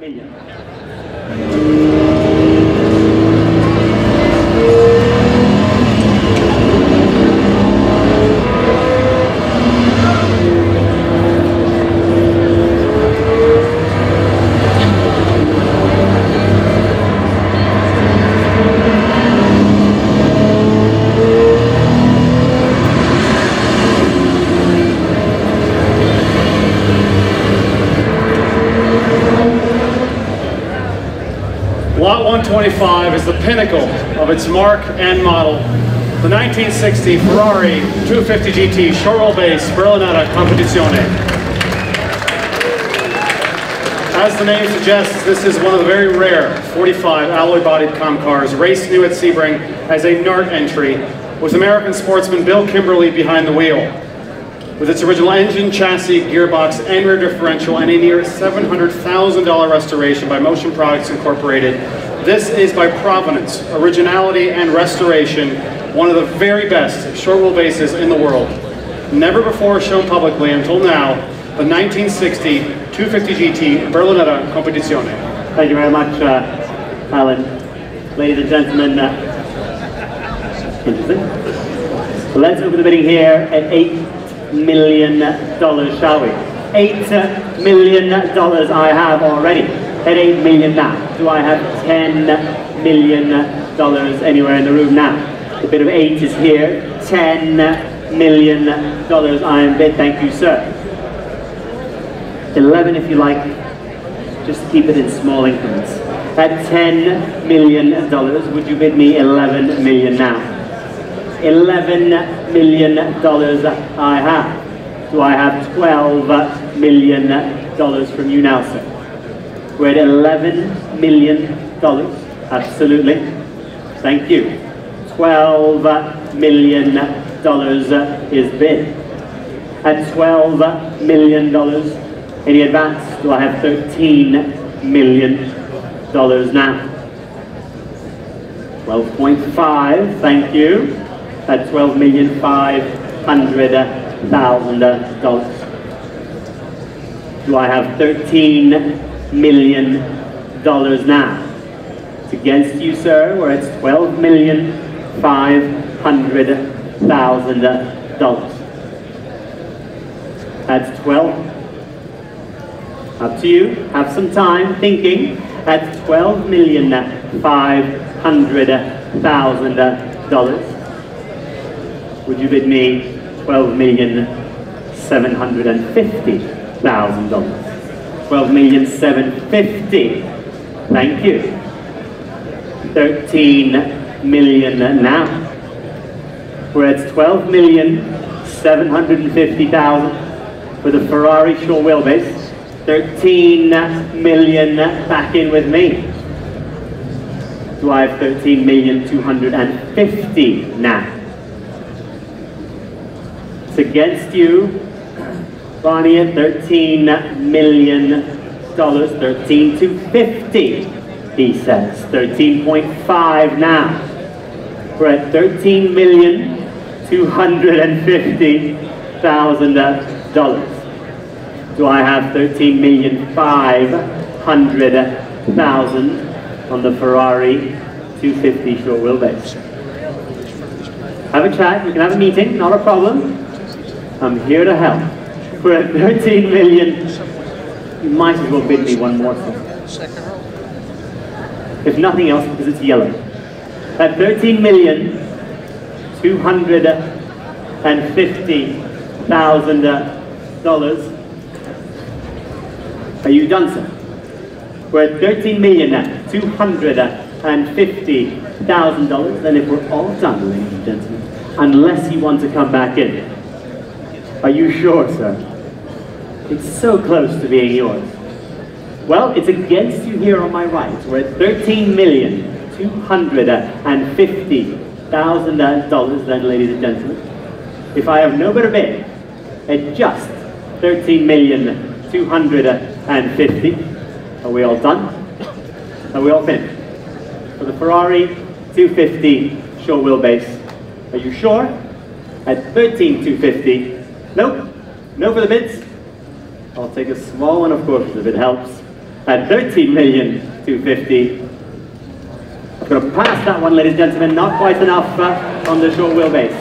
million. Lot 125 is the pinnacle of its marque and model. The 1960 Ferrari 250 GT short base Berlinetta Competizione. As the name suggests, this is one of the very rare 45 alloy-bodied com cars raced new at Sebring as a NART entry with American sportsman Bill Kimberly behind the wheel. With its original engine, chassis, gearbox, and rear differential, and a near $700,000 restoration by Motion Products Incorporated, this is by provenance, originality, and restoration, one of the very best short wheelbases in the world. Never before shown publicly until now, the 1960 250 GT Berlinetta Competizione. Thank you very much, uh, Alan. Ladies and gentlemen, uh, interesting. Let's open the bidding here at eight million dollars, shall we? Eight million dollars I have already. At eight million now. Do I have ten million dollars anywhere in the room now? The bid of eight is here. Ten million dollars I am bid. Thank you, sir. Eleven, if you like. Just keep it in small increments. At ten million dollars, would you bid me eleven million now? Eleven million dollars I have. Do I have twelve million dollars from you now, sir? We're at eleven million dollars. Absolutely. Thank you. Twelve million dollars is bid. At twelve million dollars, any advance? Do I have thirteen million dollars now? 12.5, thank you. At twelve million five hundred thousand dollars. Do I have thirteen million dollars now? It's against you, sir. We're at twelve million five hundred thousand dollars. That's twelve. Up to you. Have some time thinking. At twelve million five hundred thousand dollars. Would you bid me twelve million seven hundred and fifty thousand dollars? Twelve million seven fifty. Thank you. Thirteen million now. We're at twelve million seven hundred and fifty thousand for the Ferrari short wheelbase. Thirteen million back in with me. Do I have thirteen million two hundred and fifty now? It's against you, Bonnie, at thirteen million dollars, thirteen to fifty, he says. Thirteen point five now. We're at thirteen million two hundred and fifty thousand dollars. Do I have thirteen million five hundred thousand on the Ferrari 250 short wheelbase? Have a chat, we can have a meeting, not a problem. I'm here to help. We're at 13 million. You might as well bid me one more thing. If nothing else, because it's yellow. At 13 million, 250,000 dollars. Are you done, sir? We're at 13 million now, $250,000. And if we're all done, ladies and gentlemen, unless you want to come back in. Are you sure, sir? It's so close to being yours. Well, it's against you here on my right. We're at thirteen million two hundred and fifty thousand dollars, then, ladies and gentlemen. If I have no better bid at just thirteen million two hundred and fifty, are we all done? Are we all finished? For the Ferrari 250 short wheelbase, are you sure? At 13,250. Nope. No for the bids. I'll take a small one, of course, if it helps. at 13 million 250. I've got to pass that one, ladies and gentlemen, not quite enough uh, on the short wheelbase.